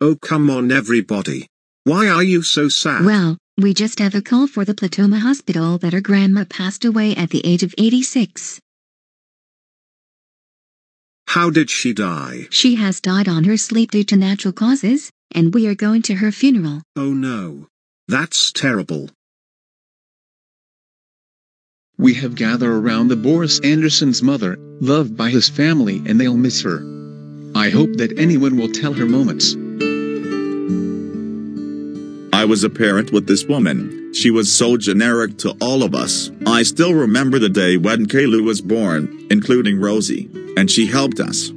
Oh come on everybody. Why are you so sad? Well, we just have a call for the Platoma Hospital that her grandma passed away at the age of 86. How did she die? She has died on her sleep due to natural causes, and we are going to her funeral. Oh no. That's terrible. We have gathered around the Boris Anderson's mother, loved by his family and they'll miss her. I hope that anyone will tell her moments. I was a parent with this woman. She was so generic to all of us. I still remember the day when Caillou was born, including Rosie, and she helped us.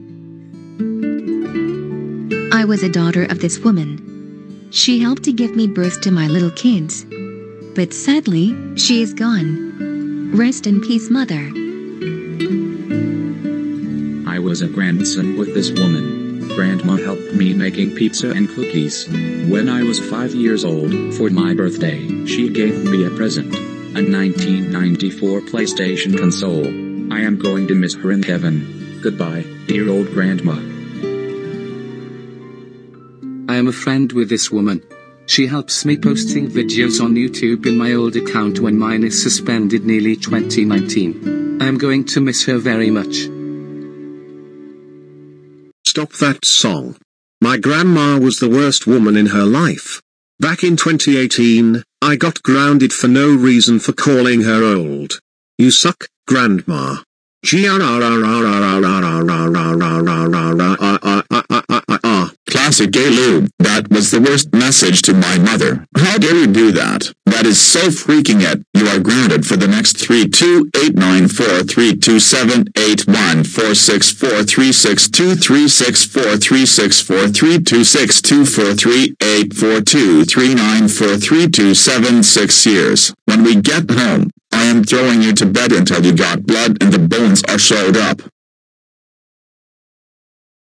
I was a daughter of this woman. She helped to give me birth to my little kids. But sadly, she is gone. Rest in peace, mother. I was a grandson with this woman. Grandma helped me making pizza and cookies. When I was five years old, for my birthday, she gave me a present. A 1994 PlayStation console. I am going to miss her in heaven. Goodbye, dear old grandma. I am a friend with this woman. She helps me posting videos on YouTube in my old account when mine is suspended nearly 2019. I am going to miss her very much. Stop that song. My grandma was the worst woman in her life. Back in 2018, I got grounded for no reason for calling her old. You suck, grandma. Classic Caillou. That was the worst message to my mother. How dare you do that? That is so freaking it. You are grounded for the next 3 2 8 9 4 3 2 7 8 1 4 6 4 3 6 2 3 6 4 3 6 4 3 2 6 2 4 3 8 4 2 3 9 4 3 2 7 6 years. When we get home, I am throwing you to bed until you got blood and the bones are showed up.